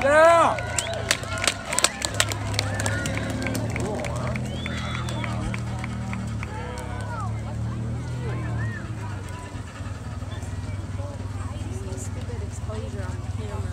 Down! Exposure on the camera.